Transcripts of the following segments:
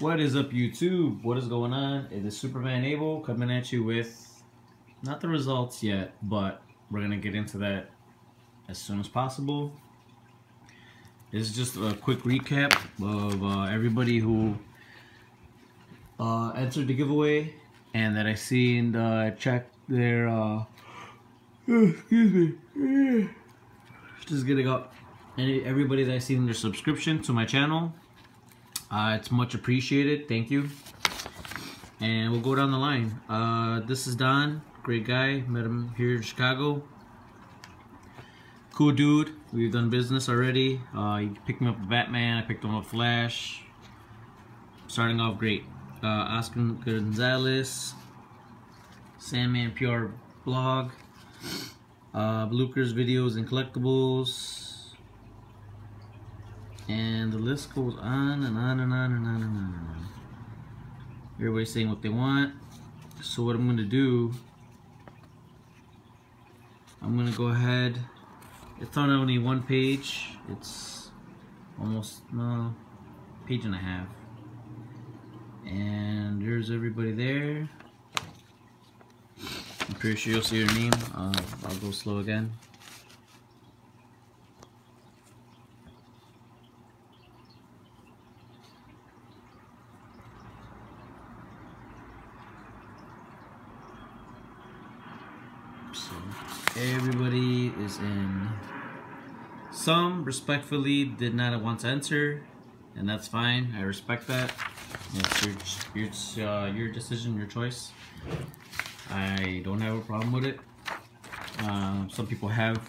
What is up, YouTube? What is going on? It is Superman Abel coming at you with not the results yet, but we're gonna get into that as soon as possible. This is just a quick recap of uh, everybody who uh, entered the giveaway and that I seen uh, check their uh, excuse me just getting up any everybody that I seen their subscription to my channel uh, it's much appreciated. Thank you. And we'll go down the line. Uh, this is Don. Great guy. Met him here in Chicago. Cool dude. We've done business already. Uh, he picked me up Batman. I picked him up Flash. Starting off great. Uh, Oscar Gonzalez, Sandman PR blog, uh, Blookers videos and collectibles, and the list goes on and on and on and on and on and on. Everybody's saying what they want. So what I'm gonna do, I'm gonna go ahead. It's on only one page. It's almost no page and a half. And there's everybody there. I'm pretty sure you'll see your name. Uh, I'll go slow again. So everybody is in. Some respectfully did not want to answer, and that's fine. I respect that. It's your, it's, uh, your decision, your choice. I don't have a problem with it. Uh, some people have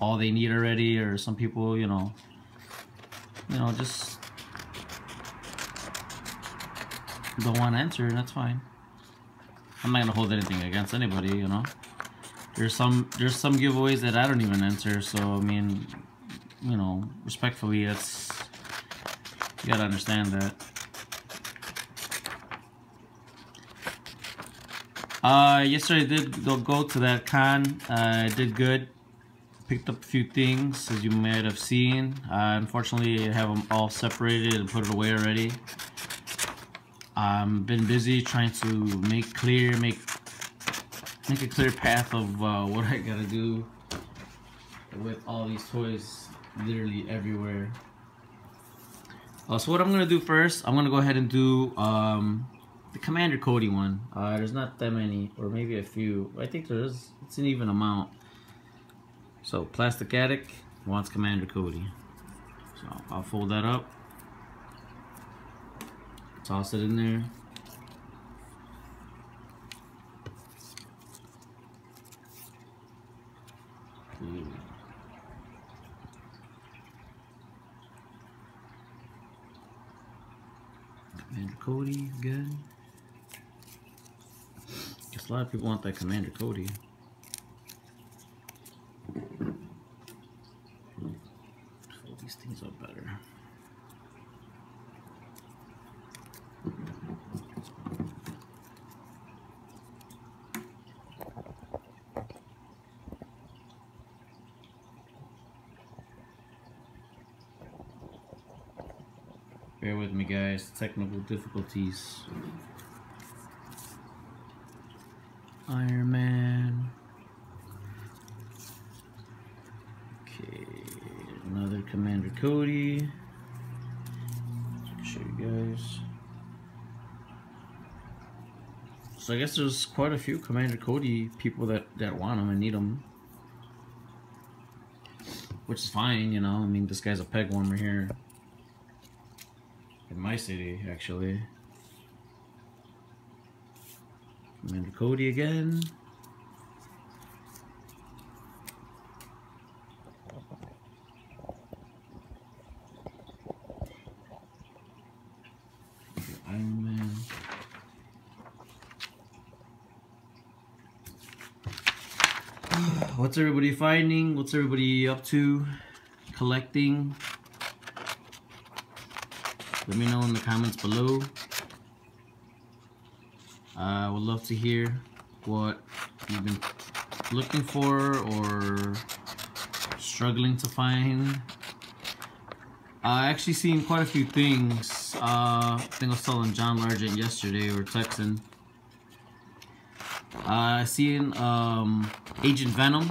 all they need already, or some people, you know, you know, just don't want to answer, and that's fine. I'm not gonna hold anything against anybody, you know. There's some there's some giveaways that I don't even answer, so I mean, you know, respectfully, it's you gotta understand that. Uh, yesterday I did go, go to that con. Uh, I did good. Picked up a few things, as you might have seen. Uh, unfortunately, I have them all separated and put it away already. I've um, been busy trying to make clear, make make a clear path of uh, what I gotta do with all these toys literally everywhere. Uh, so what I'm gonna do first, I'm gonna go ahead and do um, the Commander Cody one. Uh, there's not that many, or maybe a few. I think there's, it's an even amount. So, Plastic Attic wants Commander Cody. So, I'll fold that up. Toss it in there. Ooh. Commander Cody again. Guess a lot of people want that Commander Cody. Fold these things up better. Bear with me guys, technical difficulties. Iron Man. Okay, another Commander Cody. Show you guys. So I guess there's quite a few Commander Cody people that, that want them and need them. Which is fine, you know, I mean this guy's a peg warmer here. In my city, actually. Commander Cody again. Iron Man. What's everybody finding? What's everybody up to? Collecting? Let me know in the comments below. I would love to hear what you've been looking for or struggling to find. I actually seen quite a few things Uh, I think I was telling John Largent yesterday or. Uh, I seen um, Agent Venom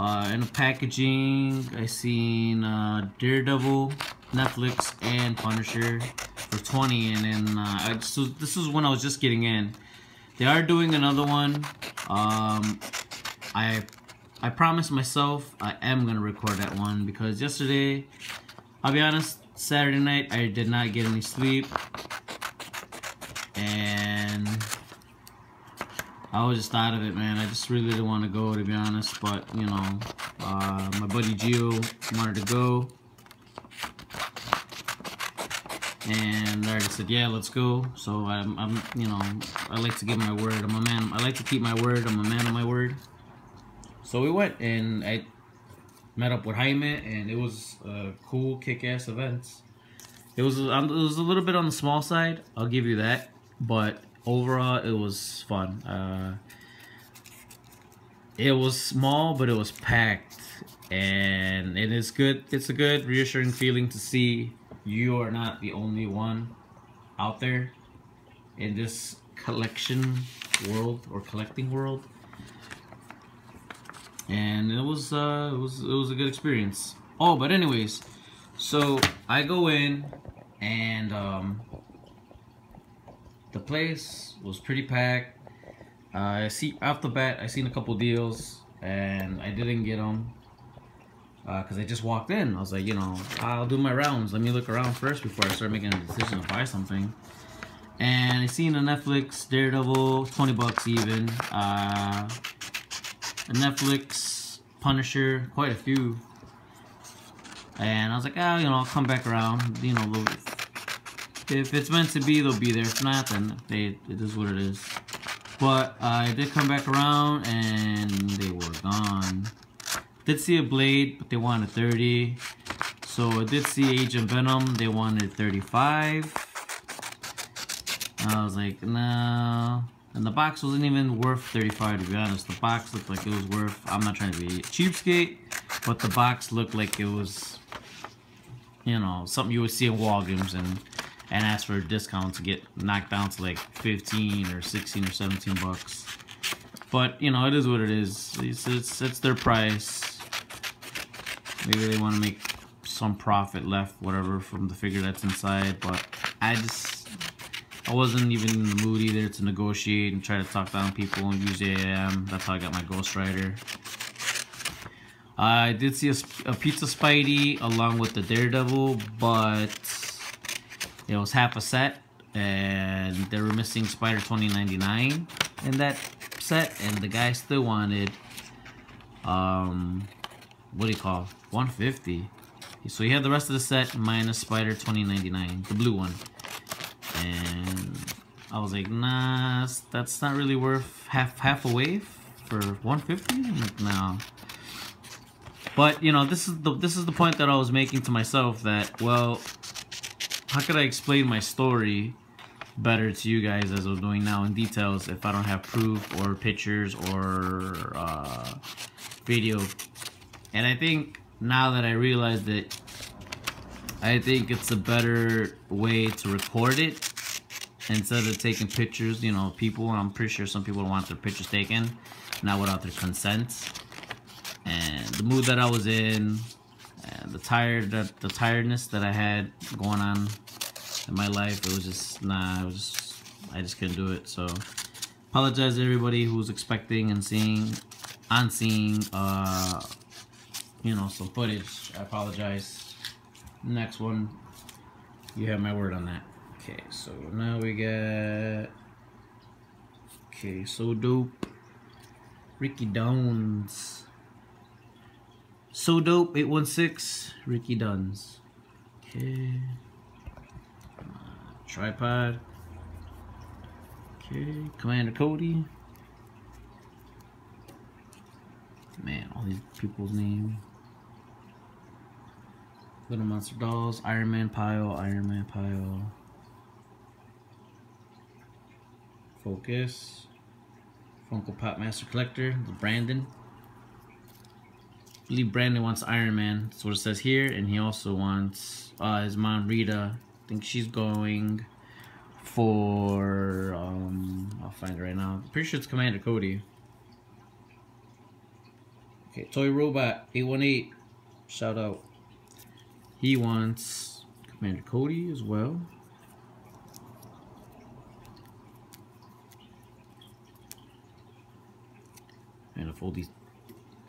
uh, in the packaging. I seen uh, Daredevil, Netflix, and Punisher for 20 and then uh, I, so this is when I was just getting in. They are doing another one. Um, I I promised myself I am gonna record that one because yesterday, I'll be honest, Saturday night I did not get any sleep, and I was just out of it, man. I just really didn't want to go, to be honest. But you know, uh, my buddy Gio wanted to go, and I said, "Yeah, let's go." So I'm, I'm, you know, I like to give my word. I'm a man. I like to keep my word. I'm a man of my word. So we went and I met up with Jaime, and it was a cool, kick-ass event. It was, it was a little bit on the small side. I'll give you that, but overall, it was fun. Uh, it was small, but it was packed, and it is good. It's a good, reassuring feeling to see you are not the only one out there in this collection world or collecting world and it was uh, it was it was a good experience. Oh, but anyways, so I go in and um, the place was pretty packed. Uh, I see off the bat, I seen a couple deals and I didn't get them because uh, I just walked in. I was like, you know, I'll do my rounds. Let me look around first before I start making a decision to buy something. And I seen a Netflix Daredevil, 20 bucks even. Uh, a Netflix, Punisher, quite a few. And I was like, oh, you know, I'll come back around. You know, if it's meant to be, they'll be there. If not, then they, it is what it is. But uh, I did come back around, and they were gone. Did see a Blade, but they wanted 30. So I did see Agent Venom. They wanted 35. I was like, no. And the box wasn't even worth 35 to be honest. The box looked like it was worth, I'm not trying to be cheapskate, but the box looked like it was, you know, something you would see in Walgreens and and ask for a discount to get knocked down to like 15 or 16 or 17 bucks. But, you know, it is what it is. It's, it's, it's their price. Maybe they want to make some profit left, whatever, from the figure that's inside. But I just, I wasn't even in the mood either to negotiate and try to talk down people and use AIM. That's how I got my Ghost Rider. I did see a, a, Pizza Spidey along with the Daredevil, but it was half a set, and they were missing Spider 2099 in that set, and the guy still wanted, um, what do you call, 150. So he had the rest of the set minus Spider 2099, the blue one. And I was like, nah, that's not really worth half half a wave for 150. like, no. But you know, this is the this is the point that I was making to myself that well, how could I explain my story better to you guys as I'm doing now in details if I don't have proof or pictures or uh, video? And I think now that I realize that I think it's a better way to record it instead of taking pictures, you know, people, I'm pretty sure some people want their pictures taken, not without their consent. And the mood that I was in, and the tired, the, the tiredness that I had going on in my life, it was just, nah, it was just, I just couldn't do it. So, apologize to everybody who's expecting and seeing, on seeing, uh, you know, some footage. I apologize. Next one, you have my word on that. Okay, so now we got okay, so dope. Ricky Downs. So dope 816 Ricky Duns. Okay. Uh, tripod. Okay, Commander Cody. Man, all these people's names. Little Monster Dolls, Iron Man Pile, Iron Man Pile. Focus. Funko Pop Master Collector, Brandon. Believe Brandon wants Iron Man. That's what it says here. And he also wants uh, his mom, Rita. I think she's going for... Um, I'll find it right now. pretty sure it's Commander Cody. Okay, Toy Robot 818. Shout out. He wants Commander Cody as well. And fold these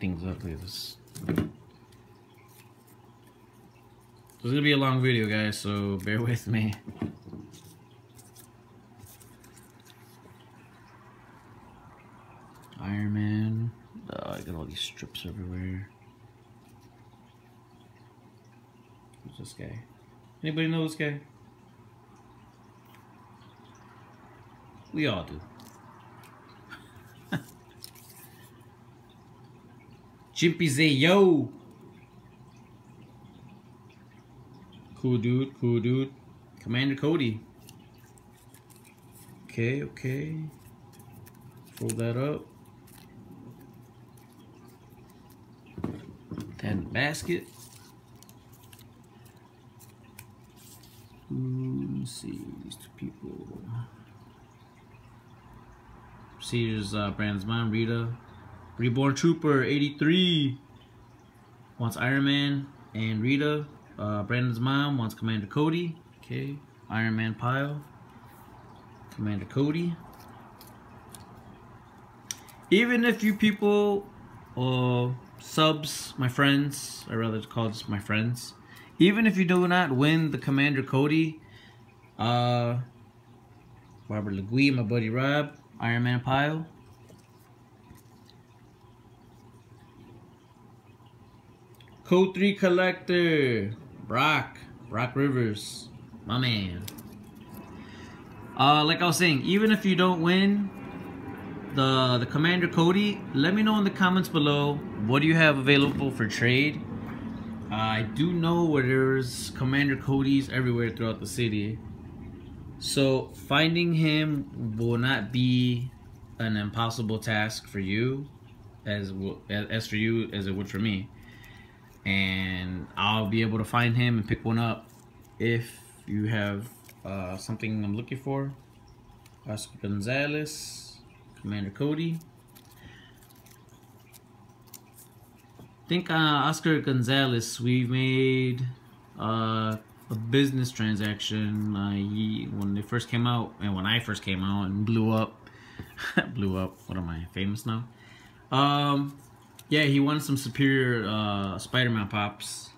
things up like this. It's gonna be a long video, guys, so bear with me. Iron Man. Oh, I got all these strips everywhere. Who's this guy? Anybody know this guy? We all do. Chimpy say yo. Cool dude, cool dude. Commander Cody. Okay, okay. Fold that up. Then basket. Ooh, let me see these two people. Procedures, uh, Brandon's mom, Rita. Reborn Trooper 83 wants Iron Man and Rita. Uh, Brandon's mom wants Commander Cody. Okay, Iron Man pile. Commander Cody. Even if you people uh, subs, my friends, I rather call this my friends. Even if you do not win the Commander Cody, uh, Robert Legui, my buddy Rob, Iron Man pile. Code 3 Collector, Brock, Brock Rivers, my man. Uh, like I was saying, even if you don't win the the Commander Cody, let me know in the comments below what do you have available for trade. Uh, I do know where there's Commander Cody's everywhere throughout the city. So finding him will not be an impossible task for you as as for you as it would for me and I'll be able to find him and pick one up if you have uh, something I'm looking for. Oscar Gonzalez, Commander Cody. I think uh, Oscar Gonzalez, we made uh, a business transaction he, when they first came out, and when I first came out and blew up. blew up. What am I, famous now? Um, yeah, he wanted some superior uh, Spider-Man pops.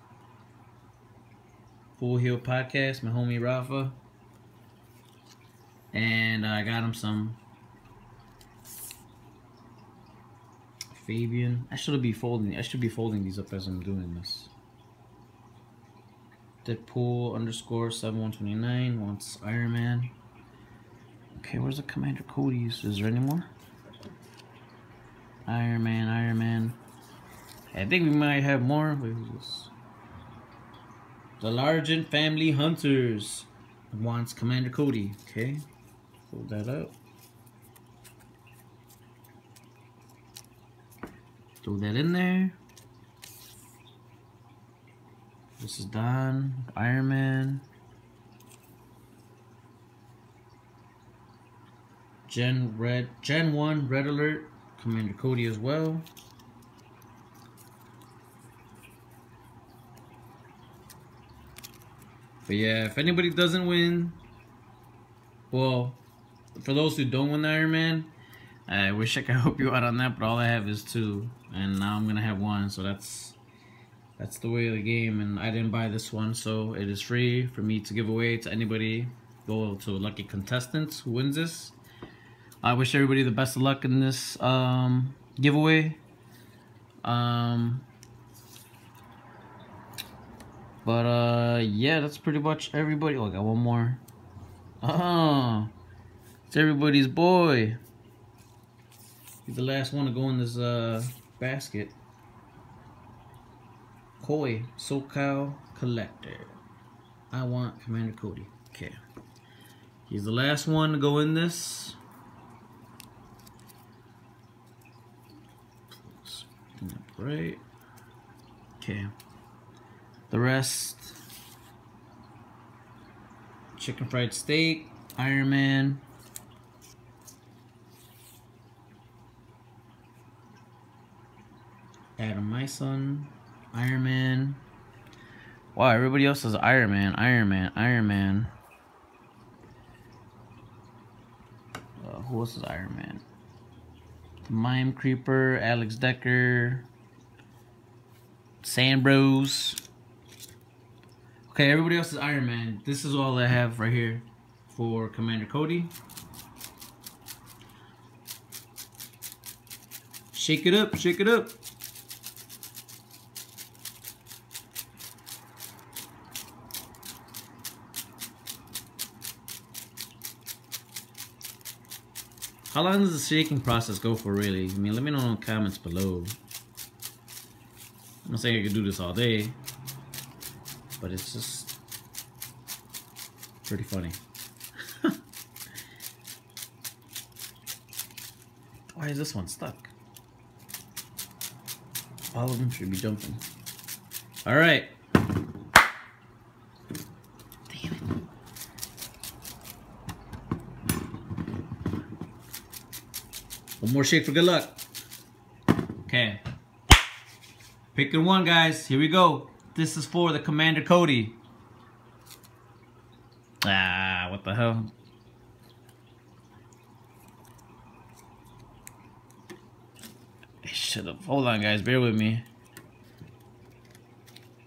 Full Heel Podcast, my homie Rafa. And I got him some Fabian. I should be folding. I should be folding these up as I'm doing this. Deadpool underscore seven one twenty nine wants Iron Man. Okay, where's the Commander Cody's? Is there any more? Iron Man, Iron Man. I think we might have more. The Largent Family Hunters wants Commander Cody. Okay, hold that up. Throw that in there. This is Don, Iron Man. Gen Red, Gen 1 Red Alert, Commander Cody as well. But yeah, if anybody doesn't win, well, for those who don't win the Iron Man, I wish I could help you out on that, but all I have is two, and now I'm gonna have one, so that's that's the way of the game. And I didn't buy this one, so it is free for me to give away to anybody. Go to lucky contestants who wins this. I wish everybody the best of luck in this um, giveaway. Um, but uh, yeah, that's pretty much everybody. Oh, I got one more. Oh, it's everybody's boy. He's the last one to go in this uh basket. Koi SoCal Collector. I want Commander Cody. Okay. He's the last one to go in this. Right. Okay. The rest chicken fried steak, Iron Man. Adam My Son, Iron Man. Wow, everybody else is Iron Man, Iron Man, Iron Man. Uh, who else is Iron Man? Mime Creeper, Alex Decker, Sand Bros. Okay, everybody else is Iron Man. This is all I have right here for Commander Cody. Shake it up, shake it up. How long does the shaking process go for really? I mean, let me know in the comments below. I'm not saying I could do this all day, but it's just pretty funny. Why is this one stuck? All of them should be jumping. All right. One more shake for good luck. Okay. Picking one, guys. Here we go. This is for the Commander Cody. Ah, what the hell? I should have. Hold on, guys. Bear with me.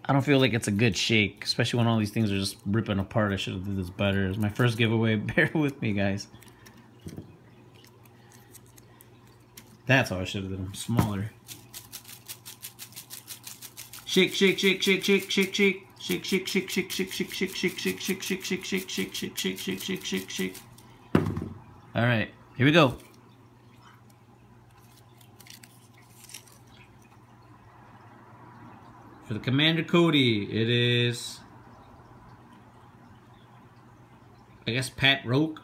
I don't feel like it's a good shake, especially when all these things are just ripping apart. I should have did this better. It's my first giveaway. Bear with me, guys. That's how I should have done them smaller. Shake, shake, shake, shake, shake, shake, shake. Shake, shake, shake, shake, shake, shake, shake, shake, shake, shake, shake, shake, shake, shake, shake, shake, shake, shake, shake, shake. All right, here we go. For the Commander Cody, it is, I guess, Pat Roke,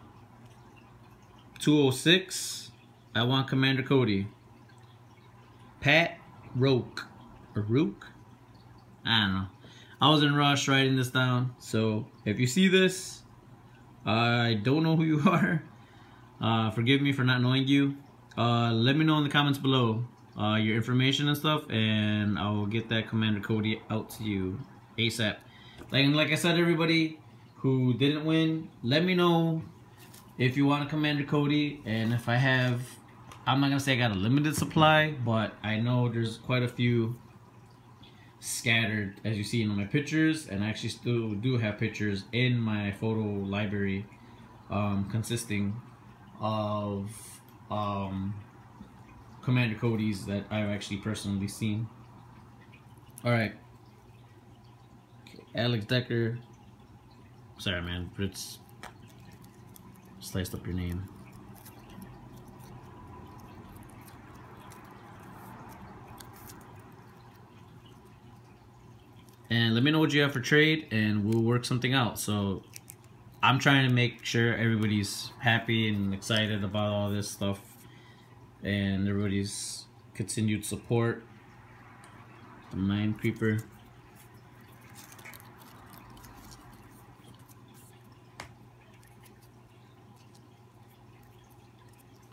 206. I want Commander Cody. Pat Roke. Rook? I don't know. I was in a rush writing this down. So if you see this, I don't know who you are. Uh, forgive me for not knowing you. Uh, let me know in the comments below uh, your information and stuff. And I will get that Commander Cody out to you ASAP. Like, like I said, everybody who didn't win, let me know if you want a Commander Cody. And if I have I'm not gonna say I got a limited supply, but I know there's quite a few scattered as you see in my pictures and I actually still do have pictures in my photo library um, consisting of um, Commander Cody's that I've actually personally seen. Alright. Alex Decker. Sorry man, but it's sliced up your name. And let me know what you have for trade and we'll work something out. So I'm trying to make sure everybody's happy and excited about all this stuff and everybody's continued support. The Mime Creeper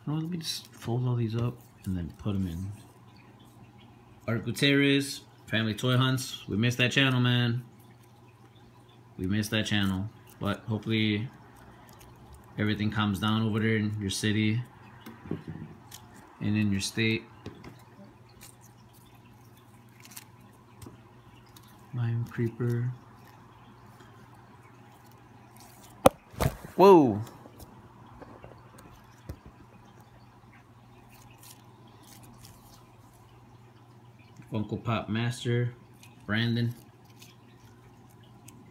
oh, let me just fold all these up and then put them in. Art Gutierrez Family Toy Hunts. We missed that channel, man. We missed that channel. But hopefully everything calms down over there in your city and in your state. Mime Creeper. Whoa! Funko Pop Master, Brandon.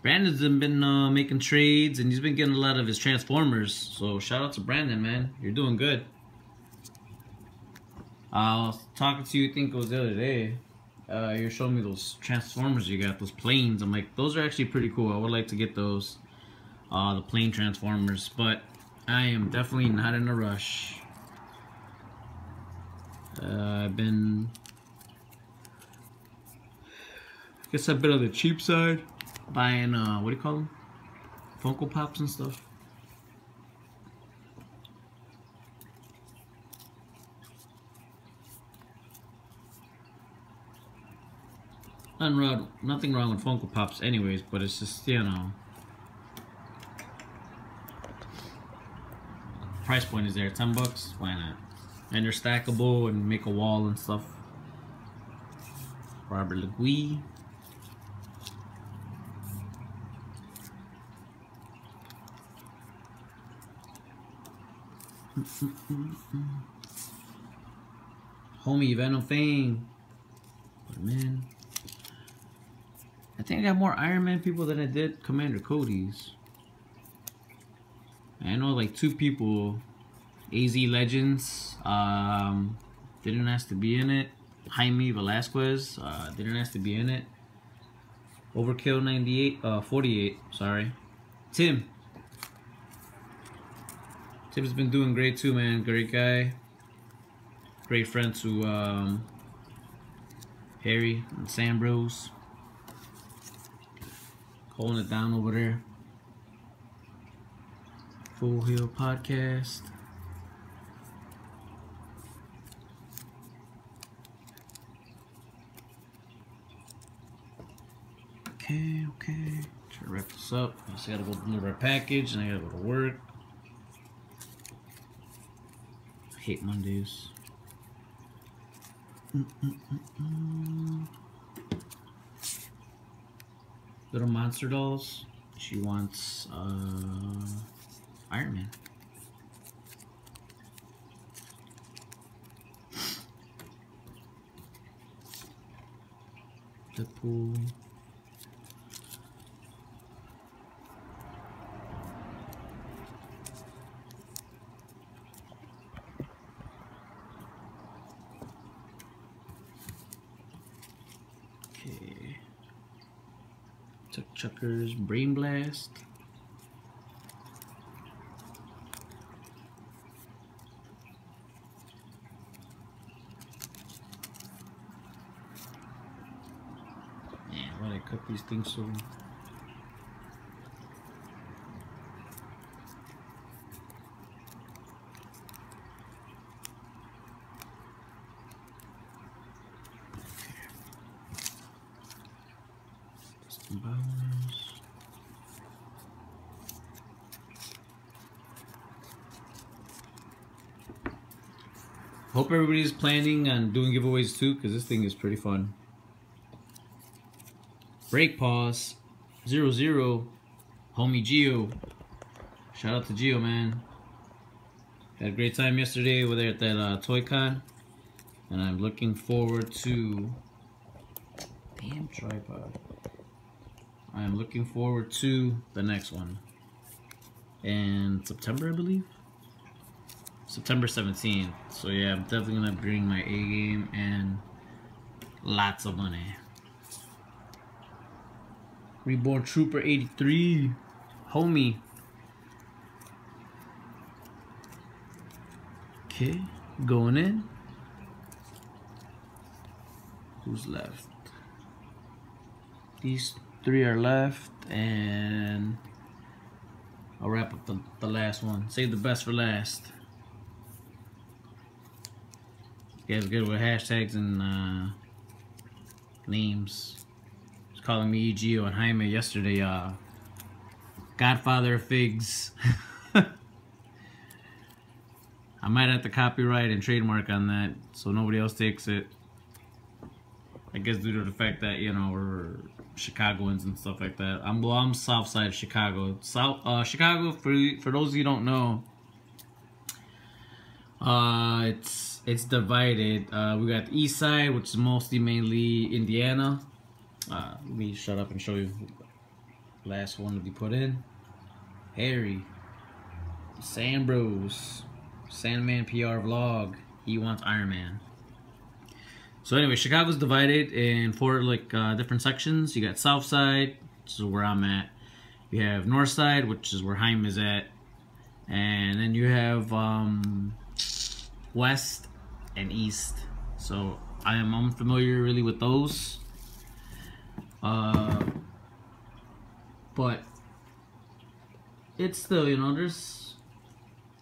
Brandon's been uh, making trades and he's been getting a lot of his Transformers. So shout out to Brandon, man. You're doing good. I was talking to you, I think it was the other day. Uh, you're showing me those Transformers you got, those planes. I'm like, those are actually pretty cool. I would like to get those, uh, the plane Transformers. But I am definitely not in a rush. Uh, I've been Guess a bit of the cheap side. Buying, uh, what do you call them? Funko Pops and stuff. Nothing wrong, nothing wrong with Funko Pops anyways, but it's just, you know. Price point is there, 10 bucks, why not? And they're stackable and make a wall and stuff. Robert Legui. Homie Venom Fang. Put him in. I think I got more Iron Man people than I did Commander Cody's. I know like two people, AZ Legends, um, didn't ask to be in it. Jaime Velasquez, uh, didn't ask to be in it. Overkill 98, uh, 48, sorry. Tim. Tim's been doing great too, man. Great guy. Great friend to um, Harry and Sam Bros holding it down over there. Full Hill Podcast. Okay, okay. Try to wrap this up. I just gotta go deliver a package and I gotta go to work. I hate Mondays. Mm -mm -mm Little monster dolls. She wants uh, Iron Man. Deadpool. Chuck Chuckers, Brain Blast. Man, why they cut these things so Hope everybody's planning on doing giveaways too, because this thing is pretty fun. Break pause. Zero zero. Homie Geo. Shout out to Geo, man. Had a great time yesterday over there at that uh, Toy Con. And I'm looking forward to... Damn tripod. I'm looking forward to the next one. In September, I believe. September 17th. So yeah, I'm definitely gonna bring my A game and lots of money. Reborn Trooper 83. Homie. Okay, going in. Who's left? These three are left and I'll wrap up the, the last one. Save the best for last. Guys good with hashtags and uh, names. He's calling me Gio and Jaime yesterday. Uh, Godfather of Figs. I might have to copyright and trademark on that so nobody else takes it. I guess due to the fact that, you know, we're Chicagoans and stuff like that. I'm, well, I'm south side of Chicago. South, uh, Chicago, for, for those of you don't know, uh, it's it's divided. Uh, we got the east side, which is mostly mainly Indiana. Uh, let me shut up and show you. Last one to be put in. Harry. Sam Bros. Sandman PR vlog. He wants Iron Man. So anyway, Chicago's divided in four like uh, different sections. You got South Side, which is where I'm at. You have North Side, which is where Jaime is at. And then you have um, west and east. So I am unfamiliar really with those. Uh, but it's still, you know, there's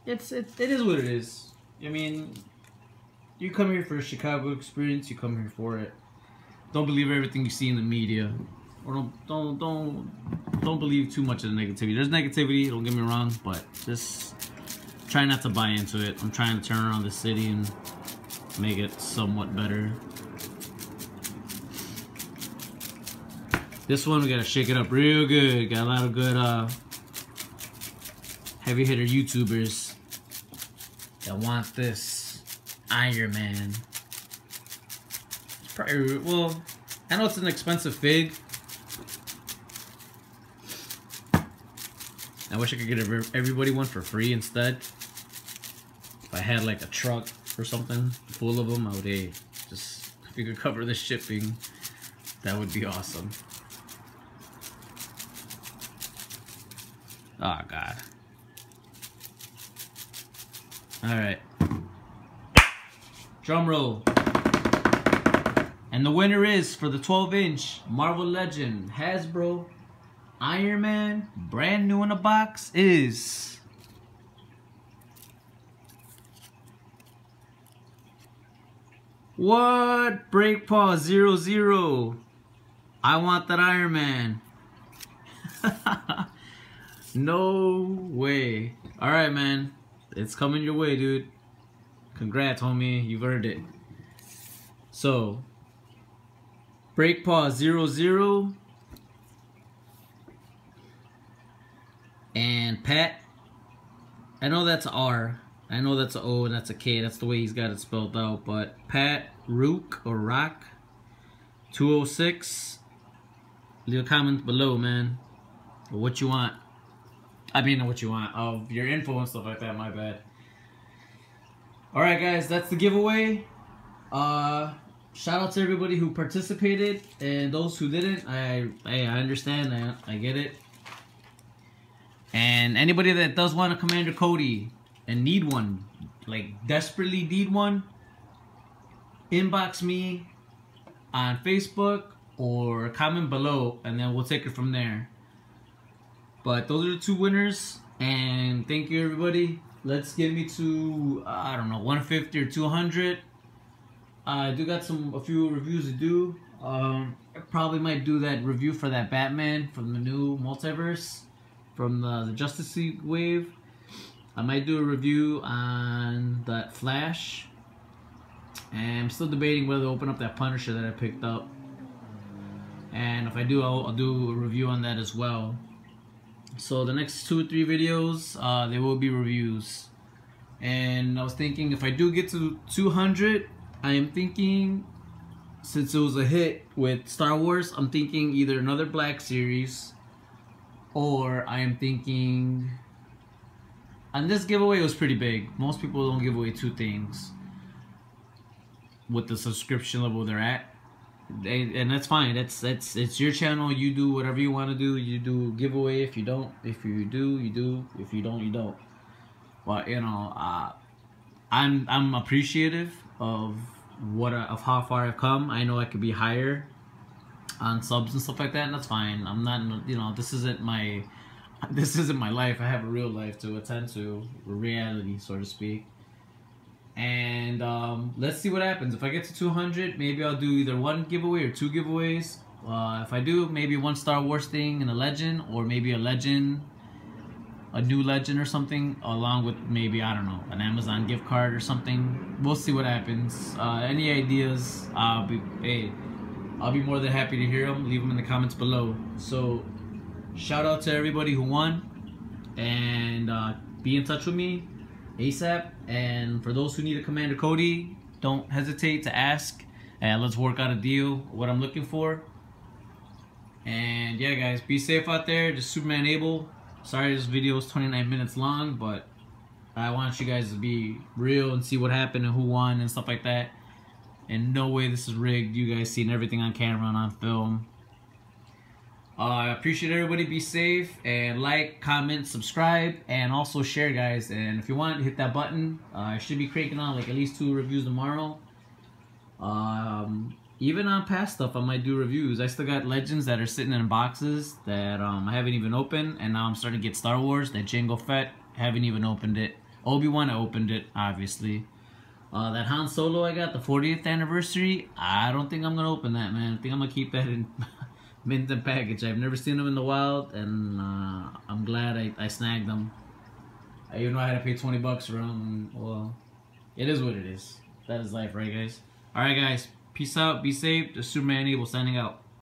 it's it, it is what it is. I mean, you come here for a Chicago experience, you come here for it. Don't believe everything you see in the media. Or don't don't don't don't believe too much of the negativity. There's negativity, don't get me wrong, but just try not to buy into it. I'm trying to turn around the city and make it somewhat better. This one we gotta shake it up real good. Got a lot of good uh, heavy hitter YouTubers that want this Iron Man. It's probably well, I know it's an expensive fig. I wish I could get everybody one for free instead. If I had like a truck or something full of them, I would hey, just if you could cover the shipping, that would be awesome. Oh god. Alright. Drum roll. And the winner is for the 12 inch Marvel Legend Hasbro Iron Man brand new in the box is What? Break pause zero zero. I want that Iron Man. No way. Alright, man. It's coming your way, dude. Congrats, homie. You've earned it. So, break pause zero zero. And Pat, I know that's R. I know that's a O and that's a K. That's the way he's got it spelled out. But Pat Rook or Rock 206. Leave a comment below, man. What you want. I mean, what you want of your info and stuff like that. My bad. All right, guys, that's the giveaway. Uh, shout out to everybody who participated and those who didn't. I I, I understand. I, I get it. And anybody that does want a Commander Cody and need one, like desperately need one, inbox me on Facebook or comment below, and then we'll take it from there. But those are the two winners. And thank you, everybody. Let's get me to, I don't know, 150 or 200. I do got some a few reviews to do. Um, I probably might do that review for that Batman from the new multiverse from the, the Justice League wave. I might do a review on that Flash. And I'm still debating whether to open up that Punisher that I picked up. And if I do, I'll, I'll do a review on that as well. So the next two or three videos, uh, they will be reviews. And I was thinking if I do get to 200, I am thinking, since it was a hit with Star Wars, I'm thinking either another Black Series, or I am thinking, and this giveaway was pretty big. Most people don't give away two things with the subscription level they're at They, and that's fine. That's that's it's your channel. You do whatever you want to do. You do giveaway. If you don't, if you do, you do. If you don't, you don't. But you know, uh, I'm I'm appreciative of what I, of how far I've come. I know I could be higher on subs and stuff like that, and that's fine. I'm not. You know, this isn't my this isn't my life. I have a real life to attend to, reality, so to speak. And um, let's see what happens. If I get to 200, maybe I'll do either one giveaway or two giveaways. Uh, if I do, maybe one Star Wars thing and a legend, or maybe a legend, a new legend or something, along with maybe, I don't know, an Amazon gift card or something. We'll see what happens. Uh, any ideas, I'll be, hey, I'll be more than happy to hear them. Leave them in the comments below. So, shout out to everybody who won, and uh, be in touch with me. ASAP. And for those who need a Commander Cody, don't hesitate to ask. And let's work out a deal, what I'm looking for. And yeah, guys, be safe out there. Just Superman Abel. Sorry this video is 29 minutes long, but I want you guys to be real and see what happened and who won and stuff like that. And no way this is rigged. You guys seen everything on camera and on film. Uh, I appreciate everybody. Be safe and like, comment, subscribe, and also share, guys. And if you want, hit that button. Uh, I should be cranking on like at least two reviews tomorrow. Um, even on past stuff, I might do reviews. I still got Legends that are sitting in boxes that um, I haven't even opened, and now I'm starting to get Star Wars. That Jango Fett, haven't even opened it. Obi Wan, I opened it, obviously. Uh, that Han Solo I got, the 40th anniversary, I don't think I'm gonna open that, man. I think I'm gonna keep that in mint and package. I've never seen them in the wild, and uh, I'm glad I, I snagged them. I even know I had to pay 20 bucks for them. Well, it is what it is. That is life, right, guys? All right, guys. Peace out. Be safe. The Superman Abel signing out.